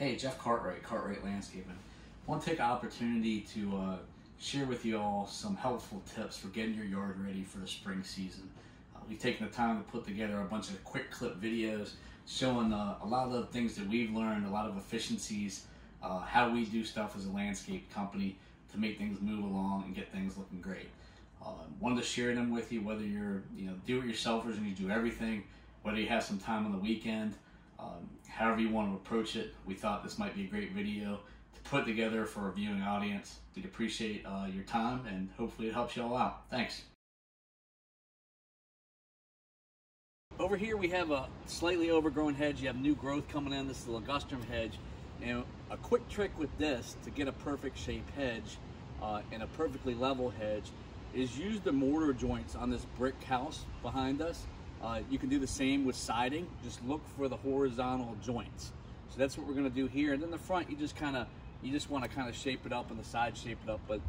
Hey, Jeff Cartwright, Cartwright Landscaping. I want to take an opportunity to uh, share with you all some helpful tips for getting your yard ready for the spring season. Uh, we've taken the time to put together a bunch of quick clip videos showing uh, a lot of the things that we've learned, a lot of efficiencies, uh, how we do stuff as a landscape company to make things move along and get things looking great. Uh, wanted to share them with you, whether you're you know do-it-yourselfers and you do everything, whether you have some time on the weekend, um, however you want to approach it. We thought this might be a great video to put together for a viewing audience. We'd appreciate uh, your time and hopefully it helps you all out. Thanks. Over here we have a slightly overgrown hedge. You have new growth coming in. This is the ligustrum hedge. And a quick trick with this to get a perfect shape hedge uh, and a perfectly level hedge is use the mortar joints on this brick house behind us. Uh, you can do the same with siding. Just look for the horizontal joints. So that's what we're gonna do here. And then the front, you just kind of, you just wanna kind of shape it up and the side shape it up. But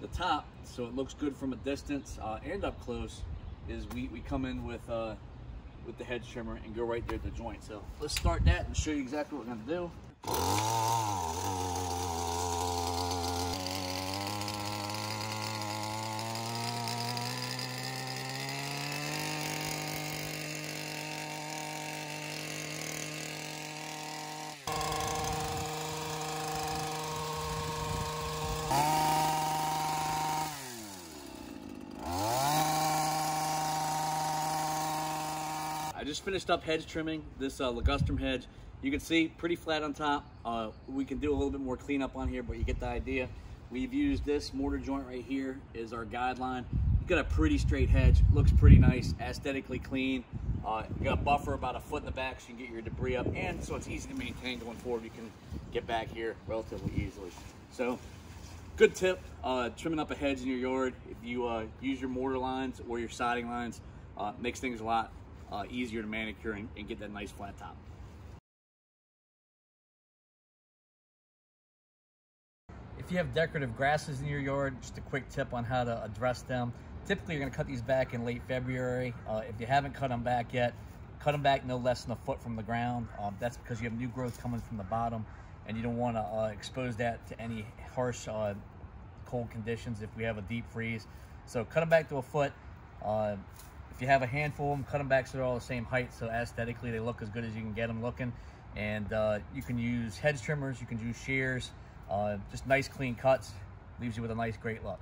the top, so it looks good from a distance uh, and up close, is we, we come in with, uh, with the hedge trimmer and go right there at the joint. So let's start that and show you exactly what we're gonna do. Just finished up hedge trimming this uh, ligustrum hedge. You can see pretty flat on top. Uh, we can do a little bit more cleanup on here, but you get the idea. We've used this mortar joint right here is our guideline. You got a pretty straight hedge, looks pretty nice, aesthetically clean. Uh, you got a buffer about a foot in the back so you can get your debris up and so it's easy to maintain going forward. You can get back here relatively easily. So good tip, uh, trimming up a hedge in your yard. If you uh, use your mortar lines or your siding lines, uh, makes things a lot uh, easier to manicure and, and get that nice flat top. If you have decorative grasses in your yard, just a quick tip on how to address them. Typically, you're gonna cut these back in late February. Uh, if you haven't cut them back yet, cut them back no less than a foot from the ground. Um, that's because you have new growth coming from the bottom and you don't wanna uh, expose that to any harsh uh, cold conditions if we have a deep freeze. So cut them back to a foot. If you have a handful of them, cut them back so they're all the same height so aesthetically they look as good as you can get them looking. And uh, you can use hedge trimmers, you can use shears, uh, just nice clean cuts, leaves you with a nice great look.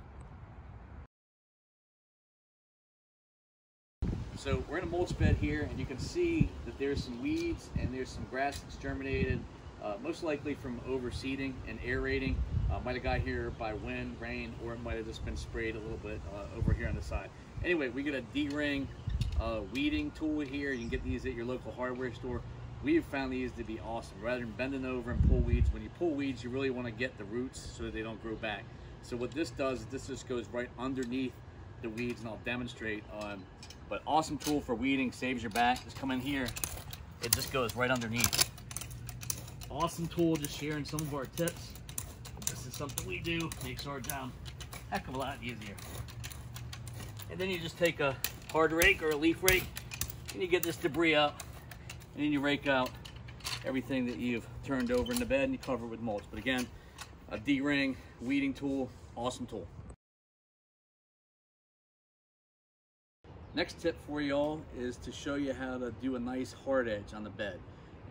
So we're in a mulch bed here and you can see that there's some weeds and there's some grass that's germinated, uh, most likely from overseeding and aerating. Uh, might have got here by wind, rain, or it might have just been sprayed a little bit uh, over here on the side. Anyway, we get a D-ring uh, weeding tool here. You can get these at your local hardware store. We have found these to be awesome. Rather than bending over and pull weeds, when you pull weeds, you really want to get the roots so that they don't grow back. So what this does is this just goes right underneath the weeds and I'll demonstrate. Um, but awesome tool for weeding, saves your back. Just come in here, it just goes right underneath. Awesome tool, just sharing some of our tips. Is something we do, makes our job heck of a lot easier. And then you just take a hard rake or a leaf rake and you get this debris up and then you rake out everything that you've turned over in the bed and you cover it with mulch. But again, a D-ring weeding tool, awesome tool. Next tip for y'all is to show you how to do a nice hard edge on the bed.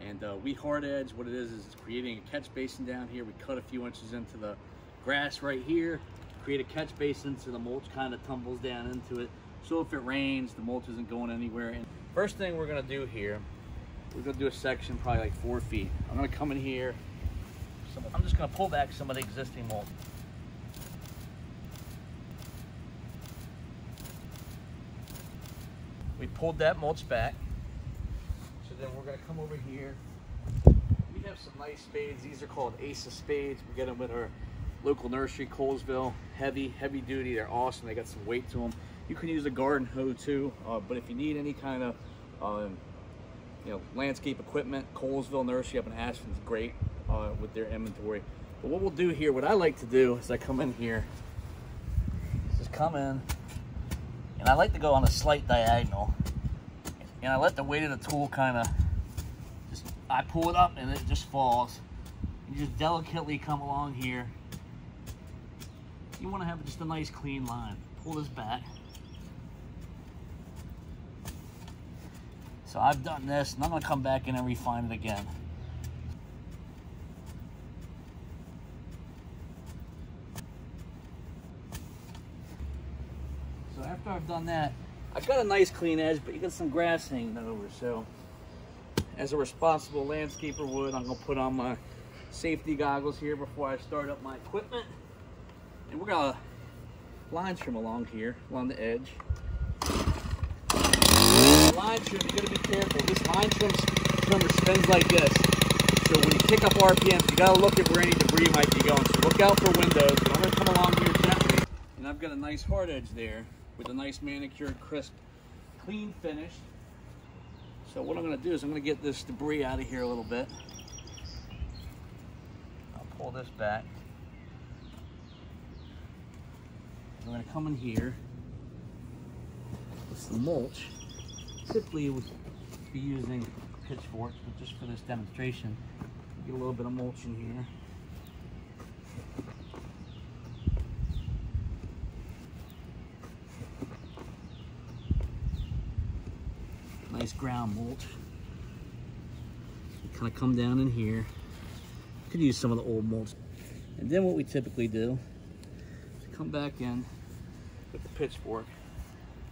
And uh, we hard edge, what it is, is it's creating a catch basin down here. We cut a few inches into the grass right here, create a catch basin so the mulch kind of tumbles down into it. So if it rains, the mulch isn't going anywhere. And first thing we're gonna do here, we're gonna do a section probably like four feet. I'm gonna come in here. I'm just gonna pull back some of the existing mulch. We pulled that mulch back. Then we're gonna come over here. We have some nice spades. These are called Ace of Spades. We get them with our local nursery, Colesville. Heavy, heavy duty. They're awesome. They got some weight to them. You can use a garden hoe too, uh, but if you need any kind of um, you know, landscape equipment, Colesville Nursery up in Ashland's great uh, with their inventory. But what we'll do here, what I like to do is I come in here, just come in, and I like to go on a slight diagonal, and I let the weight of the tool kind of, just, I pull it up and it just falls. You just delicately come along here. You want to have just a nice clean line. Pull this back. So I've done this, and I'm going to come back in and refine it again. So after I've done that, I've got a nice clean edge, but you got some grass hanging over. So as a responsible landscaper would, I'm gonna put on my safety goggles here before I start up my equipment. And we're gonna uh, line trim along here, along the edge. Line trim, you gotta be careful. This line trim trimmer spins like this. So when you kick up RPMs, you gotta look at where any debris might be going. So look out for windows. I'm gonna come along here gently. And I've got a nice hard edge there with a nice manicured, crisp, clean finish. So what I'm gonna do is I'm gonna get this debris out of here a little bit. I'll pull this back. I'm gonna come in here with some mulch. Typically would be using pitchforks, but just for this demonstration, get a little bit of mulch in here. nice ground mulch. Kind of come down in here. Could use some of the old mulch. And then what we typically do is come back in with the pitchfork.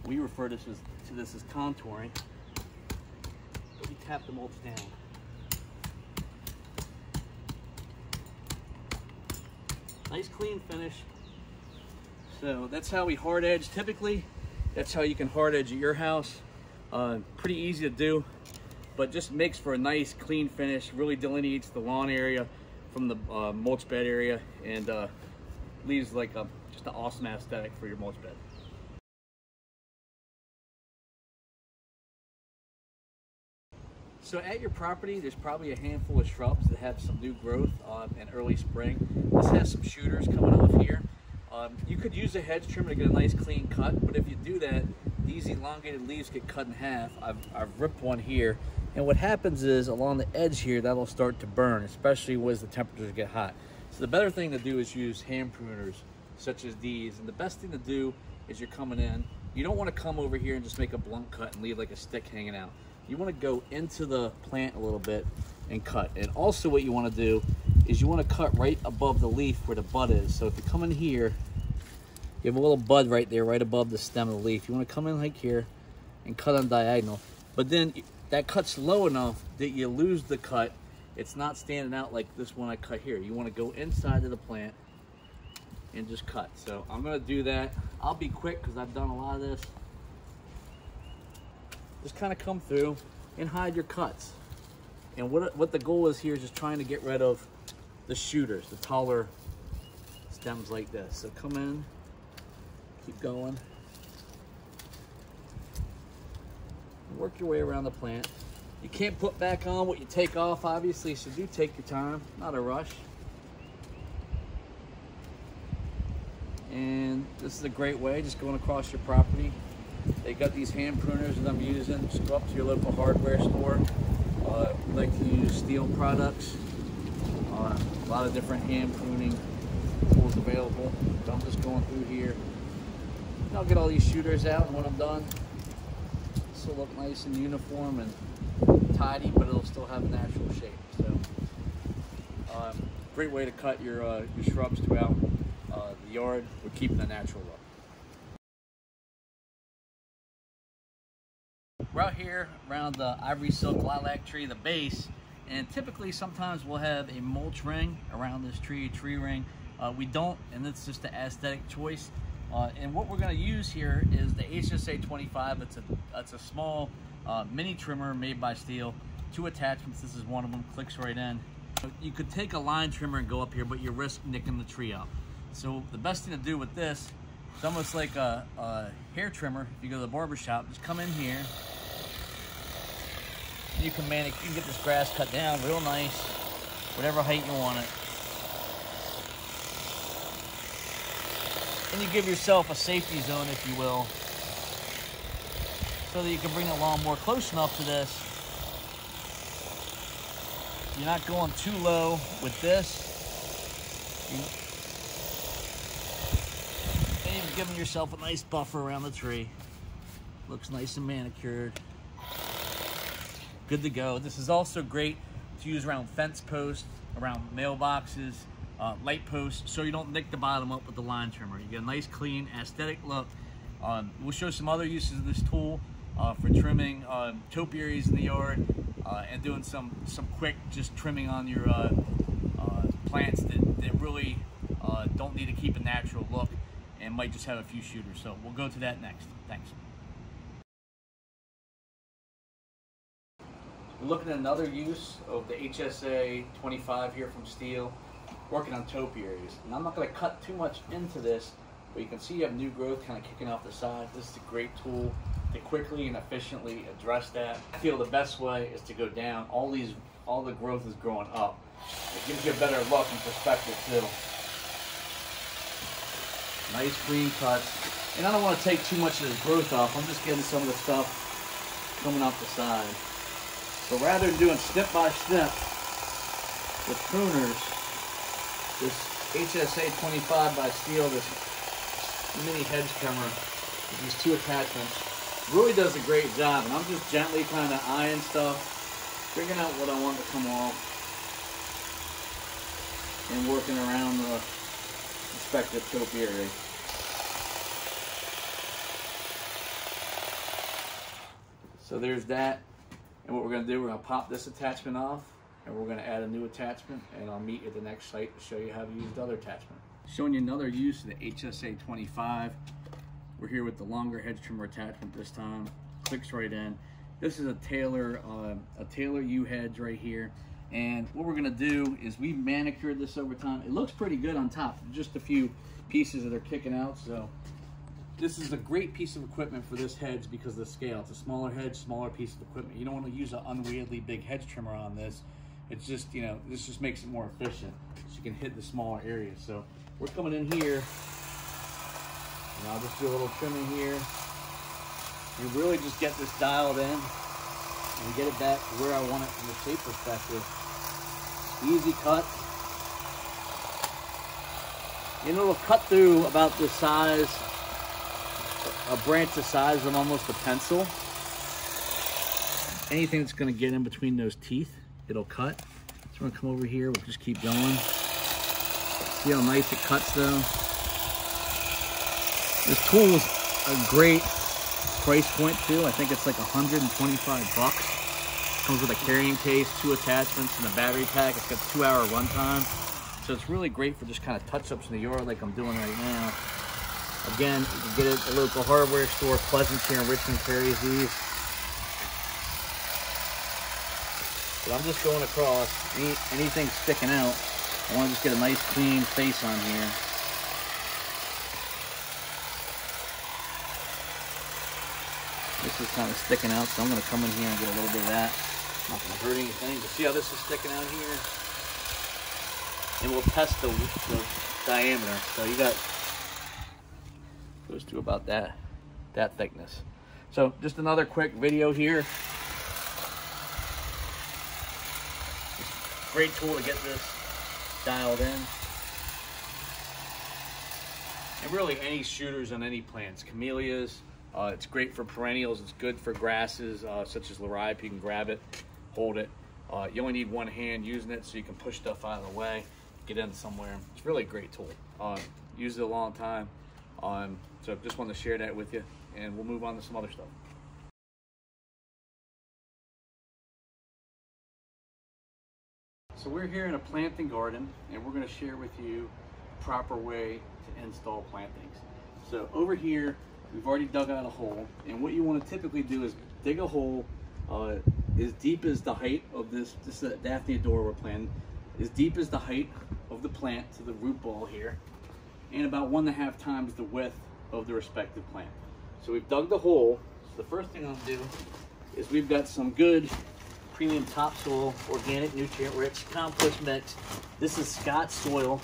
We refer to this as, to this as contouring. We tap the mulch down. Nice clean finish. So that's how we hard edge typically. That's how you can hard edge at your house. Uh, pretty easy to do, but just makes for a nice clean finish, really delineates the lawn area from the uh, mulch bed area and uh, leaves like a, just an awesome aesthetic for your mulch bed. So at your property, there's probably a handful of shrubs that have some new growth um, in early spring. This has some shooters coming off here. Um, you could use a hedge trimmer to get a nice clean cut, but if you do that, these elongated leaves get cut in half. I've, I've ripped one here, and what happens is along the edge here, that'll start to burn, especially as the temperatures get hot. So the better thing to do is use hand pruners, such as these, and the best thing to do is you're coming in, you don't want to come over here and just make a blunt cut and leave like a stick hanging out. You want to go into the plant a little bit and cut. And also what you want to do is you want to cut right above the leaf where the bud is. So if you come in here, you have a little bud right there, right above the stem of the leaf. You want to come in like here and cut on diagonal. But then that cut's low enough that you lose the cut. It's not standing out like this one I cut here. You want to go inside of the plant and just cut. So I'm going to do that. I'll be quick because I've done a lot of this. Just kind of come through and hide your cuts. And what, what the goal is here is just trying to get rid of the shooters, the taller stems like this. So come in, keep going. Work your way around the plant. You can't put back on what you take off, obviously, so do take your time, not a rush. And this is a great way, just going across your property. They got these hand pruners that I'm using. Just go up to your local hardware store. Uh, like to use Stihl products. Uh, a lot of different hand pruning tools available. So I'm just going through here. I'll get all these shooters out and when I'm done. This will look nice and uniform and tidy, but it'll still have natural shape. So, um, great way to cut your, uh, your shrubs throughout uh, the yard. We're keeping a natural look. We're out here around the ivory silk lilac tree, the base, and typically sometimes we'll have a mulch ring around this tree, a tree ring. Uh, we don't, and it's just an aesthetic choice. Uh, and what we're going to use here is the HSA 25. It's a, it's a small uh, mini trimmer made by Stihl. Two attachments, this is one of them, clicks right in. You could take a line trimmer and go up here, but you risk nicking the tree up. So the best thing to do with this, it's almost like a, a hair trimmer. If you go to the barber shop, just come in here. You can manage, you can get this grass cut down real nice, whatever height you want it. And you give yourself a safety zone, if you will, so that you can bring the lawnmower close enough to this you're not going too low with this. And giving yourself a nice buffer around the tree. Looks nice and manicured. Good to go. This is also great to use around fence posts, around mailboxes, uh, light posts, so you don't nick the bottom up with the line trimmer. You get a nice, clean, aesthetic look. Um, we'll show some other uses of this tool uh, for trimming um, topiaries in the yard uh, and doing some some quick just trimming on your uh, uh, plants that, that really uh, don't need to keep a natural look and might just have a few shooters. So we'll go to that next. Thanks. We're looking at another use of the HSA 25 here from Stihl, working on topiaries. And I'm not going to cut too much into this, but you can see you have new growth kind of kicking off the side. This is a great tool to quickly and efficiently address that. I feel the best way is to go down. All these, all the growth is growing up. It gives you a better look and perspective too. Nice clean cuts. And I don't want to take too much of this growth off. I'm just getting some of the stuff coming off the side. So rather than doing snip by snip with pruners, this HSA 25 by Stihl, this mini hedge trimmer with these two attachments, really does a great job. And I'm just gently kind of eyeing stuff, figuring out what I want to come off, and working around the respective topiary. So there's that. And what we're gonna do, we're gonna pop this attachment off and we're gonna add a new attachment and I'll meet you at the next site to show you how to use the other attachment. Showing you another use of the HSA 25. We're here with the longer hedge trimmer attachment this time. Clicks right in. This is a Taylor, uh, a Taylor yew hedge right here. And what we're gonna do is we manicured this over time. It looks pretty good on top. Just a few pieces that are kicking out. So this is a great piece of equipment for this hedge because of the scale. It's a smaller hedge, smaller piece of equipment. You don't want to use an unwieldy big hedge trimmer on this. It's just, you know, this just makes it more efficient. So you can hit the smaller areas. So we're coming in here. And I'll just do a little trimming here. And really just get this dialed in and get it back to where I want it from the shape perspective. Easy cut. And it'll cut through about the size a branch the size of almost a pencil. Anything that's gonna get in between those teeth, it'll cut. So we're gonna come over here, we'll just keep going. See how nice it cuts though? This tool is a great price point too. I think it's like 125 bucks. Comes with a carrying case, two attachments, and a battery pack. It's got two hour runtime. So it's really great for just kind of touch-ups in the yard like I'm doing right now. Again, you can get it at a local hardware store. Pleasants here in Richmond carries these. But I'm just going across. Any, anything sticking out, I want to just get a nice clean face on here. This is kind of sticking out, so I'm going to come in here and get a little bit of that. Not going to hurt anything. But see how this is sticking out here? And we'll test the, the diameter. So you got goes to about that that thickness. So just another quick video here. Great tool to get this dialed in. And really any shooters on any plants, camellias, uh, it's great for perennials, it's good for grasses uh, such as liriope, you can grab it, hold it. Uh, you only need one hand using it so you can push stuff out of the way, get in somewhere. It's really a great tool. Uh, used it a long time. Um, so just wanted to share that with you, and we'll move on to some other stuff. So we're here in a planting garden, and we're going to share with you the proper way to install plantings. So over here, we've already dug out a hole, and what you want to typically do is dig a hole uh, as deep as the height of this, this is Daphne odora we're planting, as deep as the height of the plant to the root ball here, and about one and a half times the width of the respective plant. So we've dug the hole. So the first thing I'll do is we've got some good premium topsoil, organic, nutrient-rich compost mix. This is Scotts soil.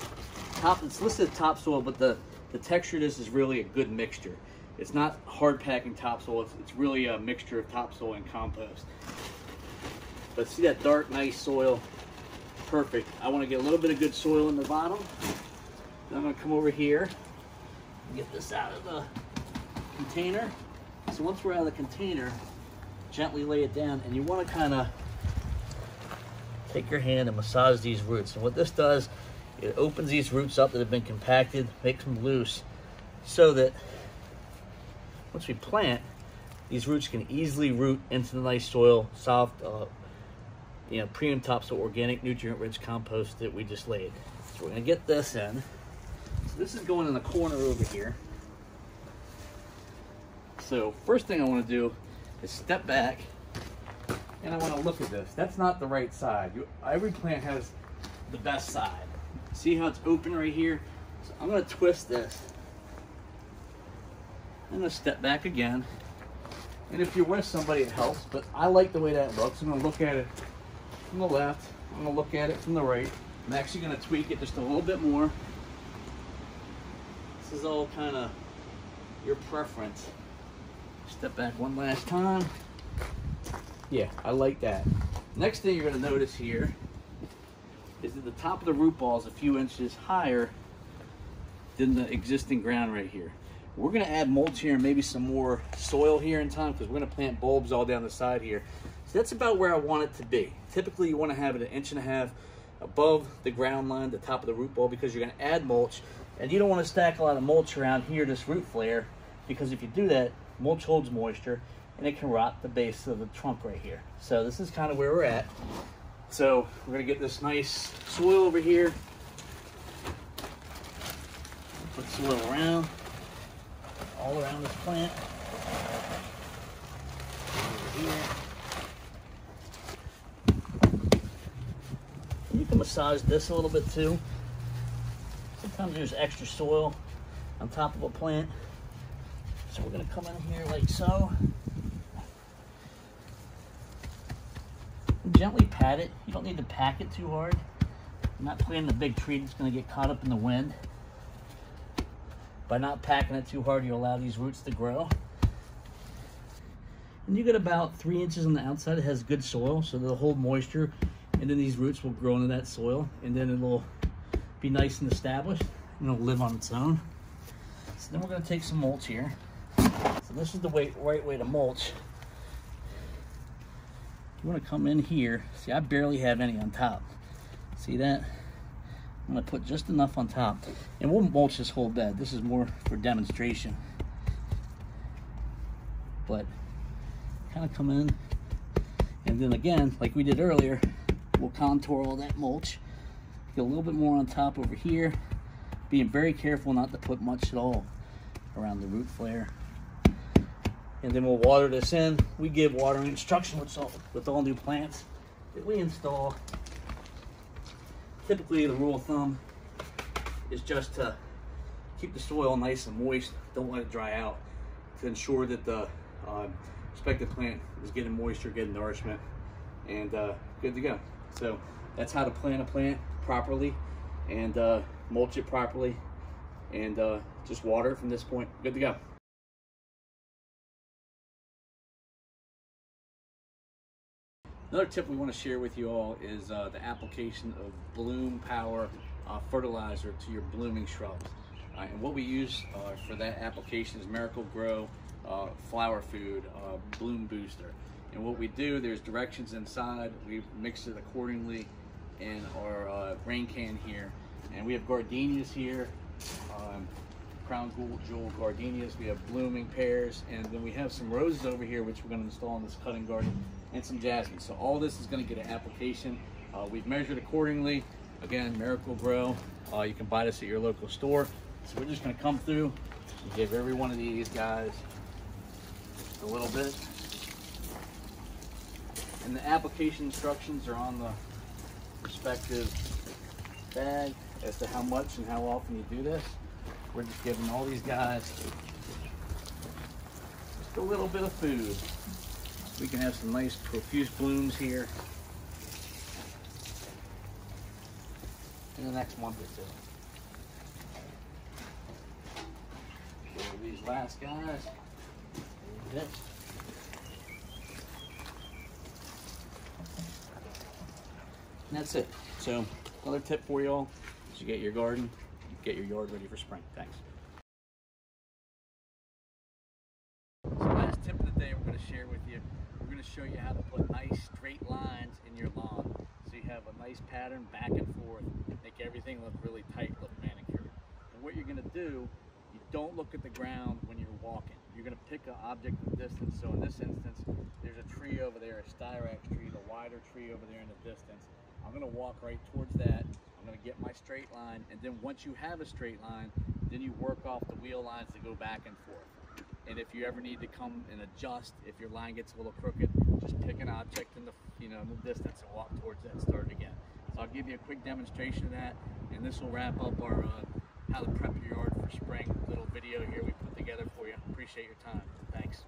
Top, it's listed topsoil, but the, the texture of this is really a good mixture. It's not hard packing topsoil, it's, it's really a mixture of topsoil and compost. But see that dark, nice soil? perfect. I want to get a little bit of good soil in the bottom. Then I'm going to come over here and get this out of the container. So once we're out of the container, gently lay it down and you want to kind of take your hand and massage these roots. And what this does, it opens these roots up that have been compacted, makes them loose so that once we plant, these roots can easily root into the nice soil, soft, uh, you know, premium topsoil, organic, nutrient-rich compost that we just laid. So we're gonna get this in. So this is going in the corner over here. So first thing I wanna do is step back and I wanna look at this. That's not the right side. You, every plant has the best side. See how it's open right here? So I'm gonna twist this. I'm gonna step back again. And if you're with somebody, it helps, but I like the way that looks. I'm gonna look at it from the left. I'm gonna look at it from the right. I'm actually gonna tweak it just a little bit more. This is all kind of your preference. Step back one last time. Yeah, I like that. Next thing you're gonna notice here is that the top of the root ball is a few inches higher than the existing ground right here. We're gonna add mulch here and maybe some more soil here in time because we're gonna plant bulbs all down the side here. So that's about where I want it to be. Typically you wanna have it an inch and a half above the ground line, the top of the root ball, because you're gonna add mulch and you don't wanna stack a lot of mulch around here, this root flare, because if you do that, mulch holds moisture and it can rot the base of the trunk right here. So this is kind of where we're at. So we're gonna get this nice soil over here. Put soil around all around this plant. You can massage this a little bit too. Sometimes there's extra soil on top of a plant. So we're gonna come in here like so. Gently pat it. You don't need to pack it too hard. I'm not planting a big tree that's gonna get caught up in the wind. By not packing it too hard, you allow these roots to grow. And you get about three inches on the outside. It has good soil, so they'll hold moisture. And then these roots will grow into that soil. And then it'll be nice and established. And it'll live on its own. So then we're gonna take some mulch here. So this is the way, right way to mulch. You wanna come in here. See, I barely have any on top. See that? I'm gonna put just enough on top. And we'll mulch this whole bed. This is more for demonstration. But kind of come in. And then again, like we did earlier, we'll contour all that mulch. Get a little bit more on top over here. Being very careful not to put much at all around the root flare. And then we'll water this in. We give watering instruction with all, with all new plants that we install typically the rule of thumb is just to keep the soil nice and moist. Don't let it dry out to ensure that the uh, expected plant is getting moisture, getting nourishment, and uh, good to go. So that's how to plant a plant properly and uh, mulch it properly and uh, just water from this point. Good to go. Another tip we want to share with you all is uh, the application of Bloom Power uh, fertilizer to your blooming shrubs. Uh, and what we use uh, for that application is Miracle-Gro uh, Flower Food uh, Bloom Booster. And what we do, there's directions inside. We mix it accordingly in our rain can here. And we have gardenias here, um, crown jewel gardenias. We have blooming pears, and then we have some roses over here, which we're going to install in this cutting garden and some jasmine. So all this is going to get an application. Uh, we've measured accordingly. Again, Miracle-Gro. Uh, you can buy this at your local store. So we're just going to come through and give every one of these guys a little bit. And the application instructions are on the respective bag as to how much and how often you do this. We're just giving all these guys just a little bit of food we can have some nice profuse blooms here in the next month or two. these last guys. And that's it. So another tip for you all is you get your garden, you get your yard ready for spring. Thanks. So last tip of the day we're going to share with you. We're going to show you how to put nice straight lines in your lawn. So you have a nice pattern back and forth, make everything look really tight, look manicured. And what you're going to do, you don't look at the ground when you're walking. You're going to pick an object in the distance. So in this instance, there's a tree over there, a styrax tree, the wider tree over there in the distance. I'm going to walk right towards that. I'm going to get my straight line. And then once you have a straight line, then you work off the wheel lines to go back and forth. And if you ever need to come and adjust, if your line gets a little crooked, just pick an object in the you know in the distance and walk towards that. And start again. So I'll give you a quick demonstration of that, and this will wrap up our uh, how to prep your yard for spring little video here we put together for you. Appreciate your time. Thanks.